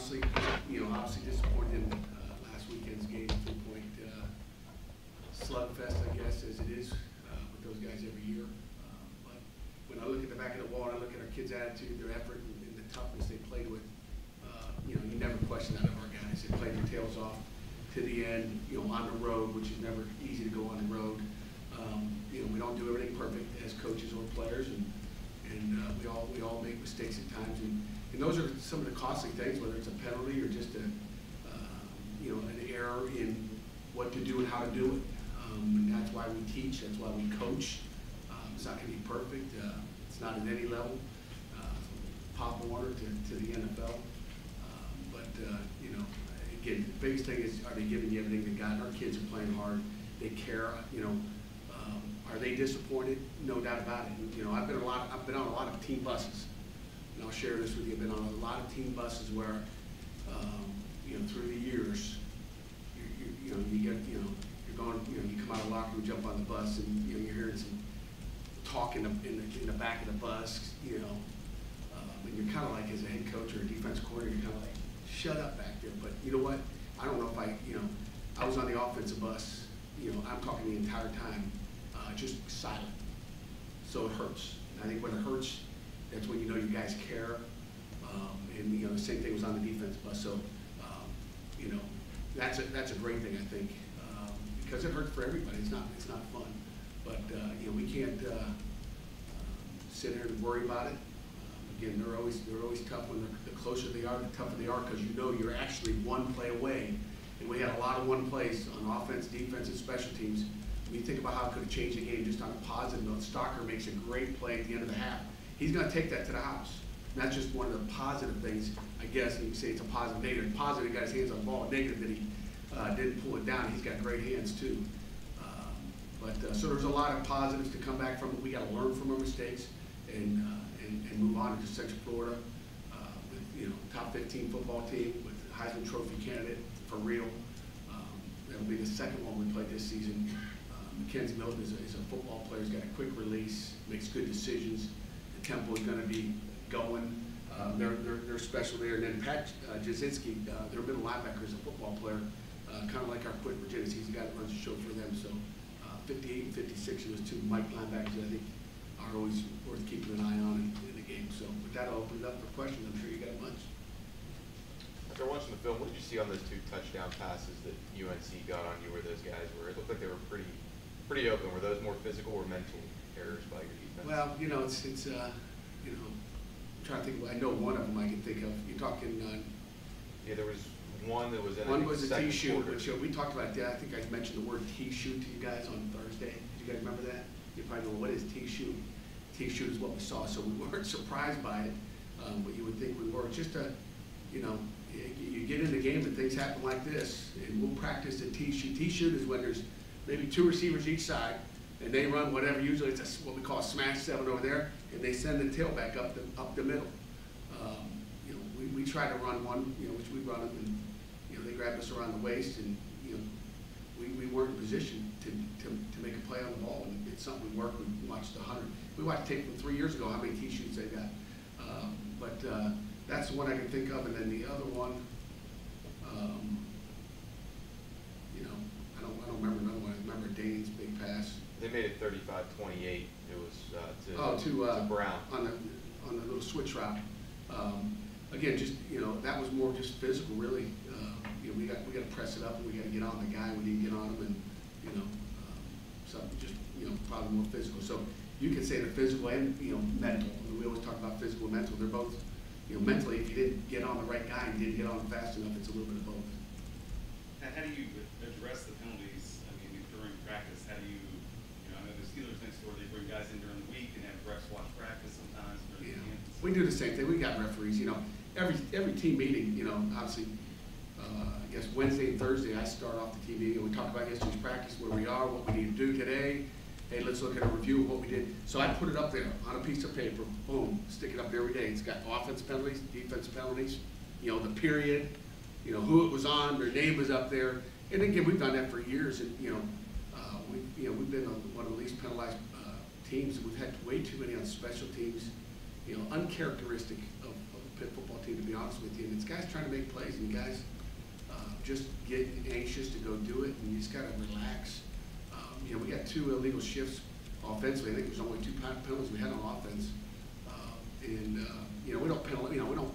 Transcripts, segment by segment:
obviously, you know, obviously disappointed in uh, last weekend's game, three-point uh, slugfest, I guess, as it is uh, with those guys every year. Uh, But when I look at the back of the wall, and I look at our kids' attitude, their effort, and and the toughness they played with, uh, you know, you never question that of our guys. They played their tails off to the end, you know, on the road, which is never easy to go on the road. Um, You know, we don't do everything perfect as coaches or players, and, and uh, we all, we all make mistakes at times. And, and those are some of the costly things, whether it's a penalty or just a, uh, you know, an error in what to do and how to do it. Um, And that's why we teach, that's why we coach. Um, It's not gonna be perfect, uh, it's not at any level, uh, Pop Warner to, to the NFL. Um, But, uh, you know, again, the biggest thing is, are they giving you everything they got? Our kids are playing hard, they care, you know. Um, Are they disappointed? No doubt about it. You know, I've been a lot, I've been on a lot of team buses. And I'll share this with you, I've been on a lot of team buses where, um, you know, through the years, you, you, you know, you get, you know, you're going, you know, you come out of the locker room, jump on the bus, and, you know, you're hearing some talk in the, in the, in the back of the bus, you know. Um, and you're kind of like, as a head coach or a defense coordinator, you're kind of like, shut up back there. But you know what? I don't know if I, you know, I was on the offensive bus, you know, I'm talking the entire time, uh, just silent. So it hurts. And I think when it hurts, that's when you know you guys care. Um, and, you know, the same thing was on the defense bus. So, um, you know, that's a, that's a great thing, I think, um, because it hurts for everybody. It's not, it's not fun. But, uh, you know, we can't, uh, sit here and worry about it. Um, Again, they're always, they're always tough when they're, the closer they are, the tougher they are, because you know you're actually one play away. And we had a lot of one plays on offense, defense, and special teams. When you think about how it could have changed the game just on a positive note, Stocker makes a great play at the end of the half. He's gonna take that to the house. And that's just one of the positive things, I guess, you can say it's a positive, negative. Positive, he got his hands on the ball, negative that he, uh, didn't pull it down. He's got great hands too. Um, But, uh, so there's a lot of positives to come back from it. We gotta learn from our mistakes and, uh, and, and move on to Central Florida, uh, with, you know, top fifteen football team, with Heisman Trophy candidate for real. Um, That'll be the second one we play this season. Uh, McKenzie Milton is a, is a football player, he's got a quick release, makes good decisions. Tempo is gonna be going, uh, they're, they're, they're special there. And then Pat uh, Jasinski, uh, their middle linebacker is a football player, uh, kinda like our Quintin Wirginis, he's the guy that runs the show for them, so, uh, fifty-eight and fifty-six, those two Mike linebackers, I think, are always worth keeping an eye on in, in the game. So with that, I'll open it up for questions, I'm sure you got a bunch. After watching the film, what did you see on those two touchdown passes that UNC got on you where those guys were? It looked like they were pretty, pretty open. Were those more physical or mental errors by your defense? Well, you know, it's, it's, uh, you know, I'm trying to think, I know one of them I can think of, you're talking, uh, Yeah, there was one that was in, one was a tee shoot, which, uh, we talked about that, I think I mentioned the word tee shoot to you guys on Thursday, do you guys remember that? You probably know, what is tee shoot? Tee shoot is what we saw, so we weren't surprised by it, um, but you would think we were, just a, you know, you, you get in the game and things happen like this, and we'll practice the tee shoot, tee shoot is when there's maybe two receivers each side, and they run whatever, usually it's a what we call a smash seven over there, and they send the tailback up the, up the middle. Um, You know, we, we try to run one, you know, which we run them, and, you know, they grabbed us around the waist, and, you know, we, we weren't in position to, to, to make a play on the ball, and it's something we worked, we watched a hundred, we watched tape from three years ago, how many tee shoots they got. Um, But, uh, that's the one I can think of, and then the other one, um, I don't, remember another one, I remember Dane's big pass. They made it 35-28. It was, uh, to. Oh, to, uh. Brown. On the, on the little switch route. Um, again, just, you know, that was more just physical, really. Uh, you know, we got, we gotta press it up, and we gotta get on the guy, we need to get on him, and, you know, um, something just, you know, probably more physical. So you could say the physical and, you know, mental. I mean, we always talk about physical and mental. They're both, you know, mentally, if you didn't get on the right guy and didn't get on fast enough, it's a little bit of both. How, do you address the penalties, I mean, during practice, how do you, you know, I know the Steelers next door, they bring guys in during the week and have refs watch practice sometimes during Yeah, we do the same thing, we got referees, you know, every, every team meeting, you know, obviously, uh, I guess Wednesday and Thursday, I start off the TV, and we talk about yesterday's practice, where we are, what we need to do today, hey, let's look at a review of what we did, so I put it up there on a piece of paper, boom, stick it up there every day, it's got offense penalties, defense penalties, you know, the period, you know, who it was on, their name was up there, and again, we've done that for years, and, you know, uh, we, you know, we've been one of the least penalized, uh, teams, we've had way too many on special teams, you know, uncharacteristic of, of Pitt football team, to be honest with you. And it's guys trying to make plays, and guys uh, just get anxious to go do it, and you just gotta relax. Um, You know, we got two illegal shifts offensively. I think there's only two penalties we had on offense. Uh, And, uh, you know, we don't penalize, you know, we don't,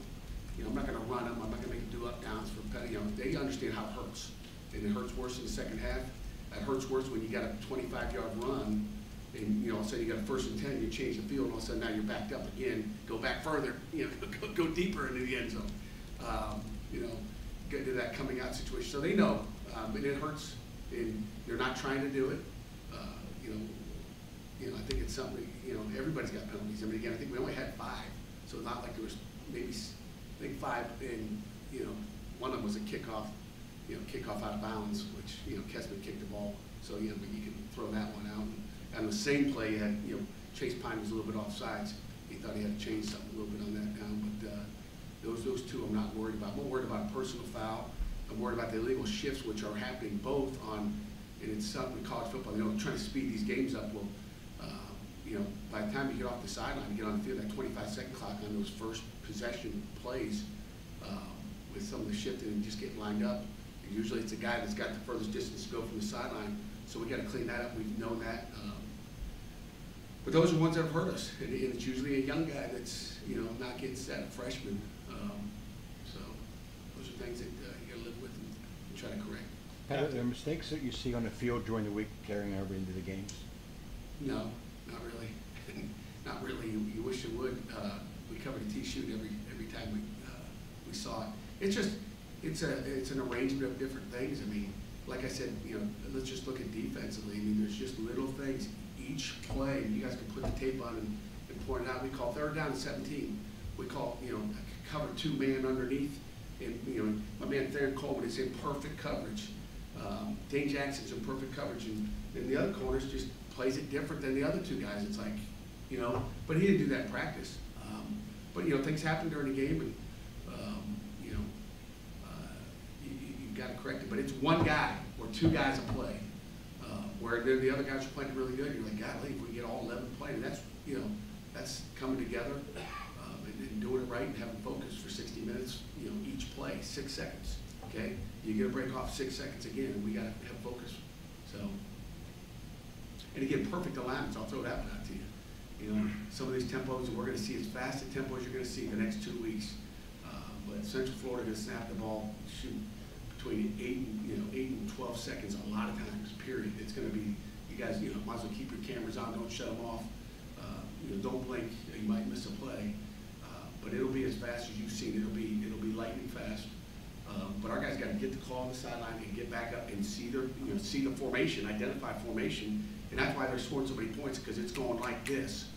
you know, I'm not gonna run them, I'm not gonna make them do up downs for, you know, they understand how it hurts. And it hurts worse in the second half. It hurts worse when you got a twenty-five yard run and, you know, all of a sudden you got a first and ten, you change the field, and all of a sudden now you're backed up again, go back further, you know, go, go deeper into the end zone. Um, You know, get to that coming out situation. So they know, um, and it hurts, and they're not trying to do it. Uh, You know, you know, I think it's something, you know, everybody's got penalties. I mean, again, I think we only had five, so it's not like there was maybe, think five, and, you know, one of them was a kickoff, you know, kickoff out of bounds, which, you know, Kessman kicked the ball, so, you know, you can throw that one out. And the same play, you had, you know, Chase Pine was a little bit offsides. He thought he had to change something a little bit on that down, but, uh, those, those two I'm not worried about. I'm more worried about a personal foul. I'm worried about the illegal shifts, which are happening both on, and it's something in college football, you know, trying to speed these games up. Well, you know, by the time you get off the sideline, you get on the field, that twenty-five second clock on those first possession plays, um, with some of the shifting and just getting lined up. And Usually it's a guy that's got the furthest distance to go from the sideline, so we gotta clean that up. We've known that. Um, but those are ones that have hurt us, and and it's usually a young guy that's, you know, not getting set, a freshman. Um, So those are things that uh, you gotta live with and and try to correct. Pat, are there mistakes that you see on the field during the week carrying over into the games? No, not really. Not really. You, wish it would. Uh, we covered a tee shoot every, every time we, uh, we saw it. It's just, it's a, it's an arrangement of different things. I mean, like I said, you know, let's just look at defensively. I mean, there's just little things. Each play, you guys can put the tape on and, and point it out. We call third down and seventeen. We call, you know, cover two man underneath. And, you know, my man Therran Coleman is in perfect coverage. Um, Dane Jackson's in perfect coverage, and then the other corners just plays it different than the other two guys. It's like, you know, but he didn't do that in practice. Um, but, you know, things happen during the game, and, um, you know, uh, you, you've got to correct it. But it's one guy or two guys a play, uh, where the other guys are playing really good. You're like, golly, if we get all eleven playing, that's, you know, that's coming together um, and, and doing it right and having focus for sixty minutes, you know, each play, six seconds, okay? You get a break off six seconds again, and we gotta have focus, so. And again, perfect alignments, I'll throw that one out to you. You know, some of these tempos, we're gonna see as fast a tempos you're gonna see in the next two weeks. Uh, But Central Florida gonna snap the ball, shoot between eight and, you know, eight and twelve seconds a lot of times, period. It's gonna be, you guys, you know, might as well keep your cameras on, don't shut them off. Uh, You know, don't blink, you might miss a play. Uh, But it'll be as fast as you've seen, it'll be, it'll be lightning fast. Um, But our guys gotta get the call on the sideline and get back up and see their, you know, see the formation, identify formation. And that's why they're scoring so many points, because it's going like this.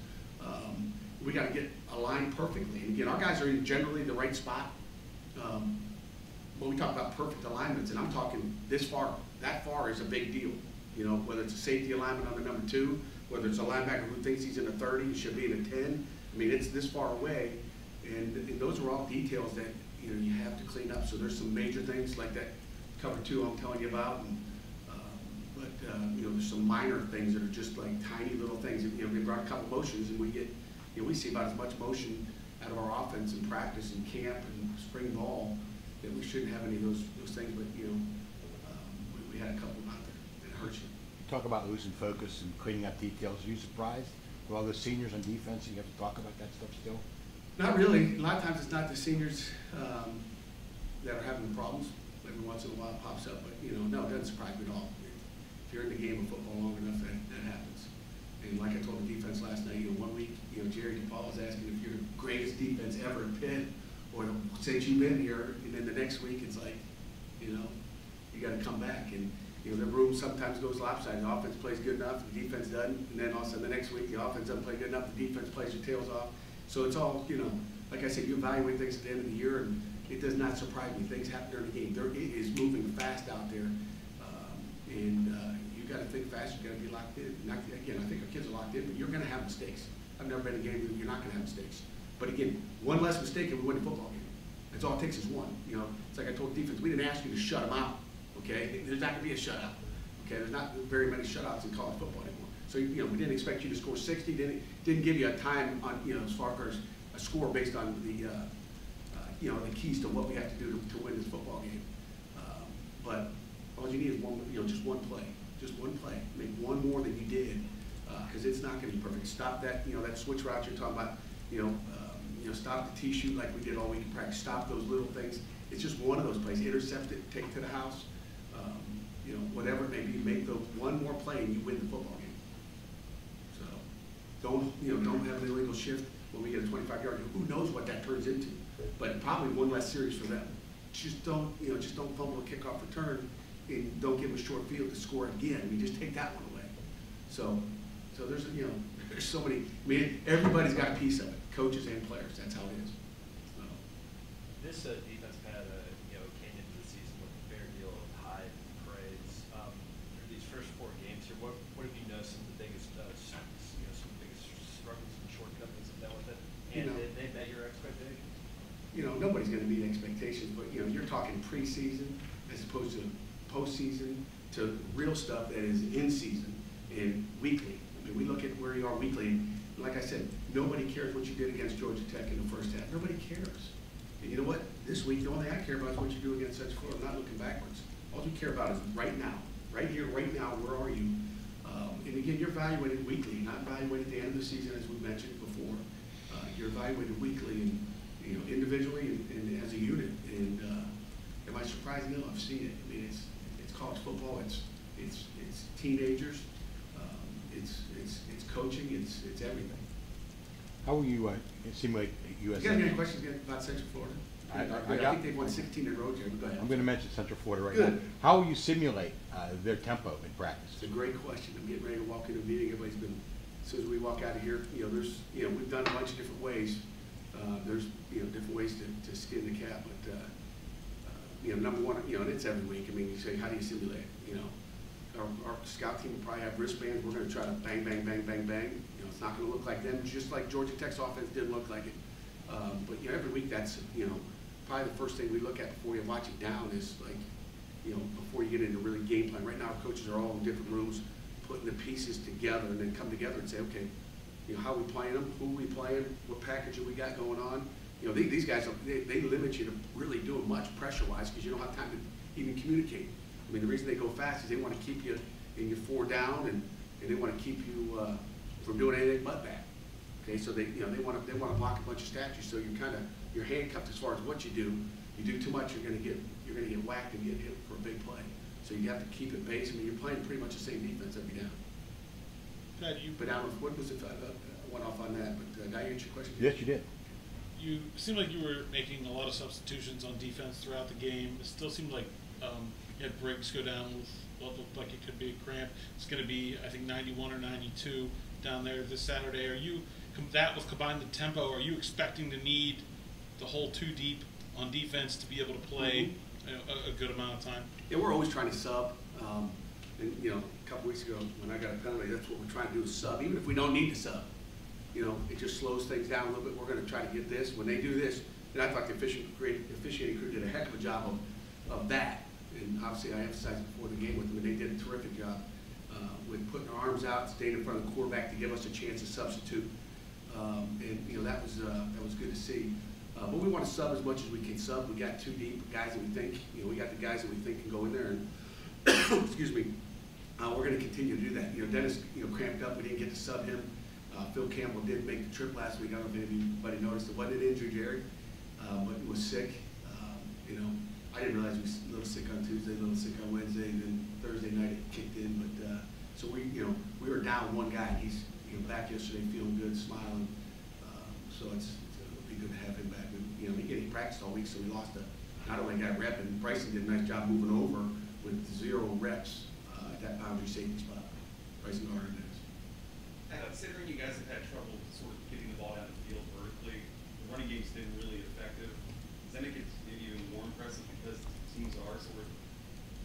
Um, We gotta get aligned perfectly. And again, our guys are in generally the right spot. Um, But we talk about perfect alignments, and I'm talking this far, that far is a big deal. You know, whether it's a safety alignment on the number two, whether it's a linebacker who thinks he's in a thirty, and should be in a ten. I mean, it's this far away, and, and those are all details that, you know, you have to clean up. So there's some major things like that cover two I'm telling you about, and, but, uh, you know, there's some minor things that are just like tiny little things. You know, we brought a couple motions, and we get, you know, we see about as much motion out of our offense in practice and camp and spring ball, that we shouldn't have any of those, those things, but, you know, um, we, we had a couple out there, that hurt hurts you. Talk about losing focus and cleaning up details. Are you surprised with all the seniors on defense, and you have to talk about that stuff still? Not really. A lot of times it's not the seniors um, that are having the problems. Every once in a while it pops up, but, you know, no, it doesn't surprise me at all. If you're in the game of football long enough, that, that happens. And like I told the defense last night, you know, one week, you know, Jerry DiPaola was asking if you're the greatest defense ever at Pitt, or since you've been here, and then the next week, it's like, you know, you gotta come back, and, you know, the room sometimes goes lopsided, the offense plays good enough, the defense doesn't, and then all of a sudden, the next week, the offense doesn't play good enough, the defense plays their tails off. So it's all, you know, like I said, you evaluate things at the end of the year, and it does not surprise me, things happen during the game, there, it is moving fast out there. And, uh, you gotta think fast, you gotta be locked in, not, again, I think our kids are locked in, but you're gonna have mistakes. I've never been in a game where you're not gonna have mistakes. But again, one less mistake and we win the football game. That's all it takes is one, you know, it's like I told defense, we didn't ask you to shut them out, okay? There's not gonna be a shutout, okay? There's not very many shutouts in college football anymore. So, you know, we didn't expect you to score sixty, didn't, didn't give you a time on, you know, as far as a score based on the, uh, you know, the keys to what we have to do to, to win this football game. Um, But all you need is one, you know, just one play, just one play, make one more than you did, because it's not gonna be perfect. Stop that, you know, that switch route you're talking about, you know, um, you know, stop the tee shoot like we did all week in practice, stop those little things. It's just one of those plays, intercept it, take it to the house, um, you know, whatever it may be, make the one more play and you win the football game. So, don't, you know, don't have an illegal shift when we get a twenty-five yard, who knows what that turns into? But probably one less series for them. Just don't, you know, just don't fumble a kickoff return and don't give a short field to score again. Mean, just take that one away. So, so there's, you know, there's so many, I mean, everybody's got a piece of it, coaches and players, that's how it is. So, This uh, defense had a, you know, came into the season with a fair deal of high praise. Um, Through these first four games here, what, what have you noticed some of the biggest, uh, you know, some of the biggest struggles and shortcomings have been with it? You And know- did they met your expectations? you know, nobody's gonna meet expectations, but, you know, you're talking preseason as opposed to postseason to real stuff that is in season and weekly. I mean, we look at where you are weekly, like I said, nobody cares what you did against Georgia Tech in the first half. Nobody cares. And you know what? This week, the only thing I care about is what you do against Central Florida, I'm not looking backwards. All you care about is right now, right here, right now, where are you? Um, and again, you're evaluated weekly, not evaluated at the end of the season, as we mentioned before. Uh, you're evaluated weekly and, you know, individually and, and as a unit. And, uh, am I surprised? No, I've seen it. I mean, it's college football, it's, it's, it's teenagers, um, it's, it's, it's coaching, it's, it's everything. How will you, uh, it seemed like You got any questions about Central Florida? I- I- I I think they've won sixteen in a row, Jerry, go ahead. I'm gonna mention Central Florida right Good. now. How will you simulate, uh, their tempo in practice? It's a great question. I'm getting ready to walk into a meeting. Everybody's been, as soon as we walk out of here, you know, there's, you know, we've done a bunch of different ways. Uh, there's, you know, different ways to, to skin the cat, but, uh, you know, number one, you know, and it's every week. I mean, you say, how do you simulate? You know, our, our scout team will probably have wristbands. We're gonna try to bang, bang, bang, bang, bang. You know, it's not gonna look like them, just like Georgia Tech's offense didn't look like it. Um, but, you know, every week that's, you know, probably the first thing we look at before you watch it down is like, you know, before you get into really game plan. Right now, our coaches are all in different rooms, putting the pieces together and then come together and say, okay, you know, how we playing them, who we playing, what package have we got going on? You know, these, these guys, they, they limit you to really doing much pressure-wise because you don't have time to even communicate. I mean, the reason they go fast is they want to keep you in your four down and, and they want to keep you, uh, from doing anything but that. Okay, so they, you know, they want to, they want to block a bunch of statues, so you're kind of, you're handcuffed as far as what you do. You do too much, you're gonna get, you're gonna get whacked and get hit for a big play. So you have to keep it base, I mean, you're playing pretty much the same defense every down. Pat, you, But I don't, what was it, I went off on that, but, uh, did I answer your question? Yes, you did. You seemed like you were making a lot of substitutions on defense throughout the game. It still seemed like um, you had Briggs go down with what looked like it could be a cramp. It's going to be, I think, 91 or 92 down there this Saturday. Are you that with combined the tempo? Are you expecting to need the whole two deep on defense to be able to play you know, a, a good amount of time? Yeah, we're always trying to sub, um, and, you know, a couple weeks ago, when I got a penalty, that's what we're trying to do is sub, even if we don't need to sub. You know, it just slows things down a little bit, we're gonna try to get this, when they do this, and I thought the officiating, crew- did a heck of a job of, of that. And obviously, I emphasized before the game with them, and they did a terrific job, uh, with putting our arms out, staying in front of the quarterback to give us a chance to substitute. Um, and, you know, that was, uh, that was good to see. Uh, but we want to sub as much as we can sub. We got two deep guys that we think, you know, we got the guys that we think can go in there and, excuse me, uh, we're gonna continue to do that. You know, Dennis, you know, cramped up, we didn't get to sub him. Uh, Phil Campbell did make the trip last week. I don't know if anybody noticed. It wasn't an injury, Jerry, uh, but he was sick. Um, you know, I didn't realize he was a little sick on Tuesday, a little sick on Wednesday, and then Thursday night it kicked in. But, uh, so we, you know, we were down one guy. and He's, you know, back yesterday feeling good, smiling. Um, so it's, it'll be good to have him back. And, you know, he, he practiced all week, so we lost a, not only got rep, and Bricen did a nice job moving over with zero reps, uh, at that boundary safety spot. Bricen. Uh, Considering you guys have had trouble sort of getting the ball down the field vertically, the running game's been really effective. Does that make it maybe even more impressive because teams are sort of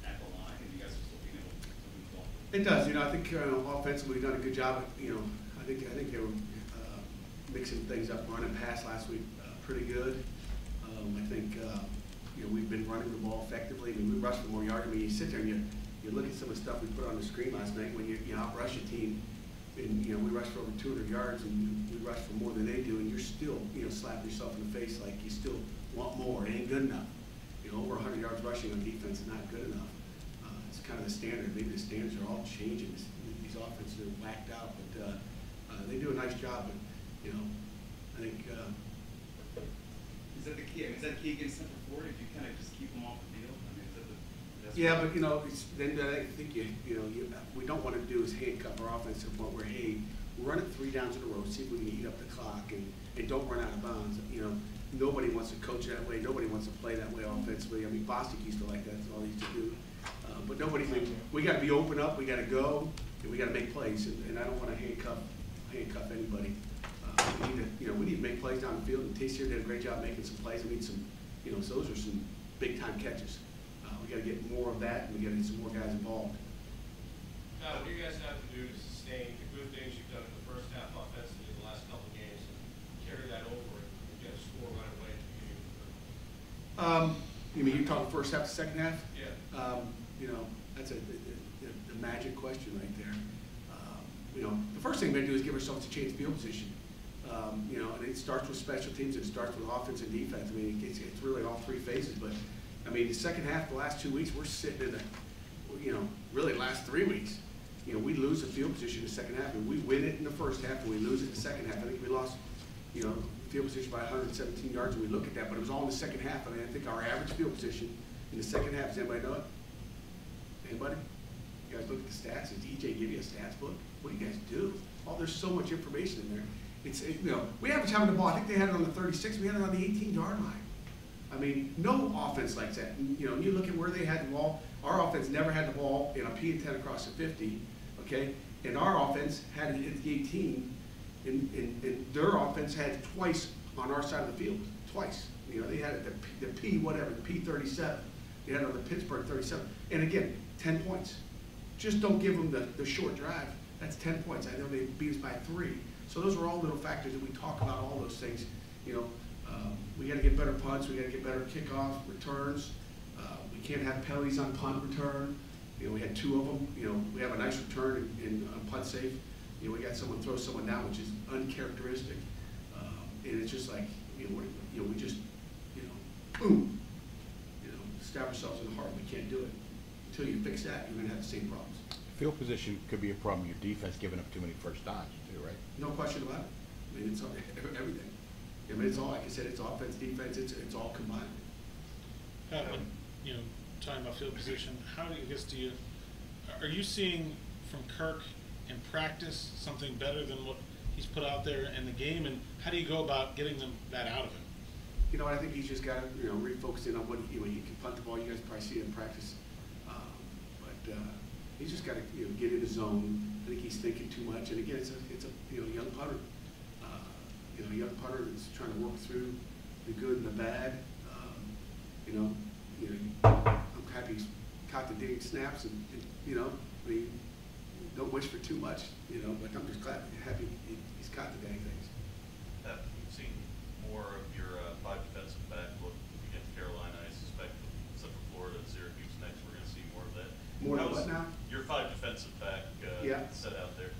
at the line and you guys are still being able to move the ball? It does, you know, I think uh, offensively, we've done a good job, at, you know, I think, I think they were uh, mixing things up, running pass last week, uh, pretty good. Um, I think, uh, you know, we've been running the ball effectively, I mean, we rushed for more yards, I mean, you sit there and you, you look at some of the stuff we put on the screen last night, when you, you outrush a team, and, you know, we rushed for over two hundred yards, and we rushed for more than they do, and you're still, you know, slapping yourself in the face like you still want more, it ain't good enough. You know, over hundred yards rushing on defense is not good enough. Uh, it's kind of the standard, maybe the standards are all changing, these offenses are whacked out, but, uh, uh, they do a nice job, but, you know, I think, uh, Is that the key, I mean, is that key against Central Florida, if you kind of just keep them off the field? I mean, is that the? that's Yeah, but you know, then I think you, you know, you, we don't wanna do is handcuff our offense to the point where, hey, run it three downs in a row, see if we can eat up the clock and, and don't run out of bounds, you know. Nobody wants to coach that way, nobody wants to play that way offensively, I mean, Bostic used to like that, that's all he used to do. Uh, but nobody, we, we gotta be open up, we gotta go, and we gotta make plays, and, and I don't wanna handcuff, handcuff anybody. Uh, we need to, you know, we need to make plays down the field, and Taysir did a great job making some plays, we need some, you know, so those are some big-time catches. We gotta get more of that, and we gotta get some more guys involved. Now, what do you guys have to do to sustain the good things you've done in the first half offensively in the last couple of games and carry that over and get a score right away at the beginning of the third? Um, you mean, you talk first half, second half? Yeah. Um, you know, that's a, the, the, the magic question right there. Um, You know, the first thing we got to do is give ourselves a chance field position. Um, you know, and it starts with special teams, it starts with offense and defense. I mean, it's, it's really all three phases, but, I mean, the second half, the last two weeks, we're sitting in a, you know, really the last three weeks. You know, we lose the field position in the second half, and we win it in the first half, and we lose it in the second half. I think we lost, you know, field position by hundred and seventeen yards, and we look at that, but it was all in the second half. I mean, I think our average field position in the second half, does anybody know it? Anybody? You guys look at the stats, does DJ give you a stats book? What do you guys do? Oh, there's so much information in there. It's, it- you know, we average having the ball, I think they had it on the thirty-six, we had it on the eighteen yard line. I mean, no offense likes that. You know, you look at where they had the ball, our offense never had the ball in a P and ten across the fifty, okay? And our offense had it at the eighteen, and, and, and their offense had it twice on our side of the field, twice. You know, they had it, the P, the P whatever, the P thirty-seven. They had it on the Pittsburgh thirty-seven. And again, ten points. Just don't give them the, the short drive. That's ten points. I know they beat us by three. So those are all little factors that we talk about, all those things. You know, um, we gotta get better punts, we gotta get better kickoff returns. Uh, we can't have penalties on punt return. You know, we had two of them. You know, we have a nice return in, in uh, punt safe. You know, we got someone throw someone down, which is uncharacteristic. Um, and it's just like, you know, you know, we just, you know, boom, you know, stab ourselves in the heart. We can't do it. Until you fix that, you're gonna have the same problems. Field position could be a problem, your defense giving up too many first downs too, right? No question about it. I mean, it's everything. I mean, it's all, like I said, it's offense, defense, it's, it's all combined. Pat, when, you know, talking about field position, how do you, I guess, do you, are you seeing from Kirk in practice something better than what he's put out there in the game? And how do you go about getting them, that out of him? You know, I think he's just got to, you know, refocus in on what, you know, he can punt the ball, you guys probably see it in practice. Um, But, uh, he's just got to, you know, get in the zone. I think he's thinking too much, and again, it's a, it's a, you know, young punter. You know, young punter that's trying to work through the good and the bad. Um, You know, you know, I'm happy he's caught the dang snaps and, and, you know, I mean, don't wish for too much, you know, but I'm just glad, happy he- he's caught the dang things. Pat, we've seen more of your uh, five defensive back look against Carolina, I suspect Central Florida, and Syracuse next, we're gonna see more of that. More of what now? Your five defensive back, uh, Yeah. set out there.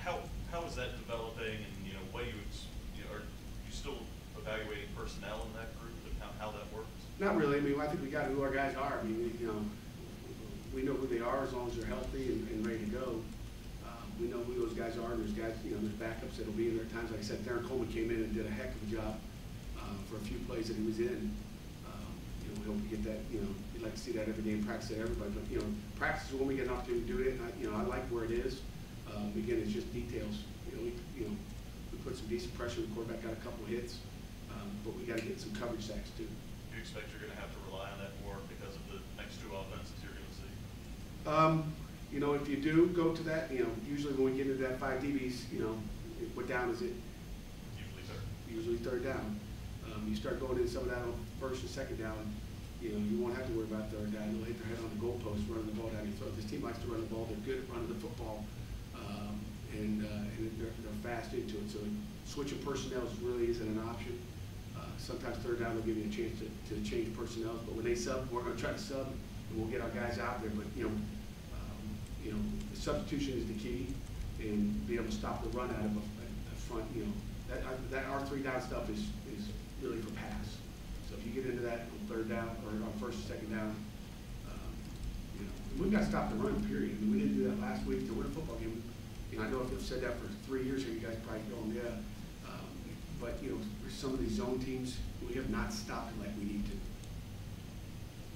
How, how is that developing and, you know, what you, ex- you know, are you still evaluating personnel in that group and how, how that works? Not really, I mean, I think we got who our guys are, I mean, you know, we know who they are as long as they're healthy and, and ready to go. Um, We know who those guys are, and there's guys, you know, there's backups that'll be in there at times, like I said, Therran Coleman came in and did a heck of a job, uh, for a few plays that he was in. Um, You know, we hope we get that, you know, we'd like to see that every day in practice at everybody, but, you know, practice is when we get an opportunity to do it, and I, you know, I like where it is. Um, again, it's just details, you know, we, you know, we put some decent pressure, the quarterback got a couple hits, um, but we gotta get some coverage sacks too. Do you expect you're gonna have to rely on that more because of the next two offenses you're gonna see? Um, you know, if you do go to that, you know, usually when we get into that five DBs, you know, what down is it? Usually third. Usually third down. Um, you start going in some of that on first and second down, you know, you won't have to worry about third down. You'll hit their head on the goalpost, running the ball down your throat. This team likes to run the ball. They're good at running the football. Um, and, uh, and they're, they're fast into it. So switching personnel really isn't an option. Uh, sometimes third down will give you a chance to, to change personnel, but when they sub, we're gonna try to sub, and we'll get our guys out there, but, you know, um, you know, the substitution is the key, and be able to stop the run out of a, a front, you know, that, I- that our three down stuff is, is really for pass. So if you get into that on third down, or on first second down, um, you know, we've got to stop the run, period. I mean, we didn't do that last week to win a football game. You know, I know if you've said that for three years here, you guys probably going, yeah. Um, But, you know, some of these zone teams, we have not stopped it like we need to.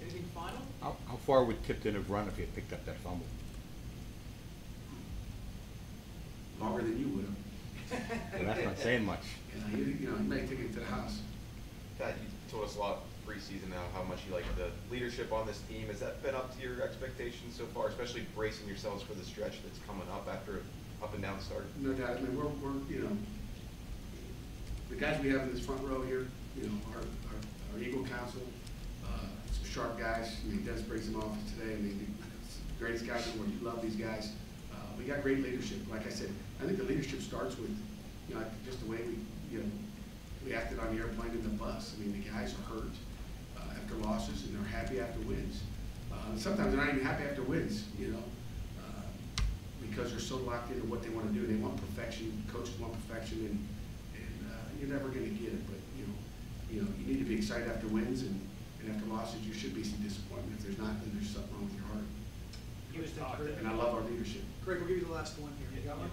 Anything final? How, how far would Tipton have run if he had picked up that fumble? Longer than you would have. Well, that's not saying much. You know, you, you know, you may take it to the house. Pat, you told us a lot preseason now how much you like the leadership on this team. Has that been up to your expectations so far, especially bracing yourselves for the stretch that's coming up after an up and down start? No doubt, I mean, we're, we're, you know, the guys we have in this front row here, you know, our, our, our Eagle Council, uh, some sharp guys, I mean, Dennis brings them off today, I mean, the greatest guys in the world, you love these guys. Uh, we got great leadership, like I said, I think the leadership starts with, you know, just the way we, you know, we acted on the airplane and the bus, I mean, the guys are hurt, uh, after losses, and they're happy after wins. Uh, sometimes they're not even happy after wins, you know, uh, because they're so locked into what they want to do. They want perfection, coaches want perfection, and, you're never going to get it. But, you know, you know, you need to be excited after wins, and, and after losses, you should be some disappointment. If there's not, then there's something wrong with your heart. You had talked, And I love our leadership. Craig, we'll give you the last one here. You got one?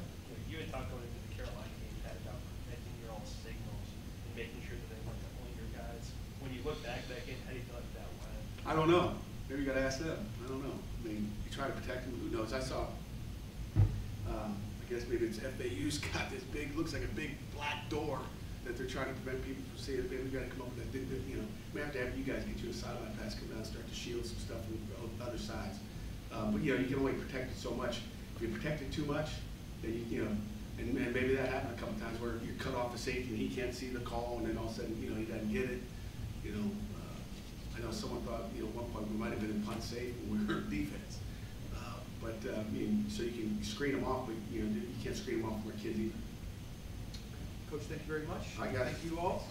you had talked going into the Carolina game, Pat, about protecting your own signals and making sure that they weren't the only your guys. When you look back at that game, how do you feel like that went? I don't know. Maybe you gotta ask them. I don't know. I mean, you try to protect them, who knows? I saw, um, I guess maybe it's FAU's got this big, looks like a big black door that they're trying to prevent people from seeing. Maybe we gotta come up with that, you know, we have to have you guys get you a sideline pass, come down, and start to shield some stuff from other sides. Um, but, you know, you can only protect it so much. If you protect it too much, then you, you know, and, and maybe that happened a couple times where you're cut off the safety and he can't see the call and then all of a sudden, you know, he doesn't get it. You know, uh, I know someone thought, you know, at one point we might have been in punt safe when we were defense. Uh, But, uh, I mean, so you can screen them off, but, you know, you can't screen them off our kids either. Coach, thank you very much. I got it. Thank you all.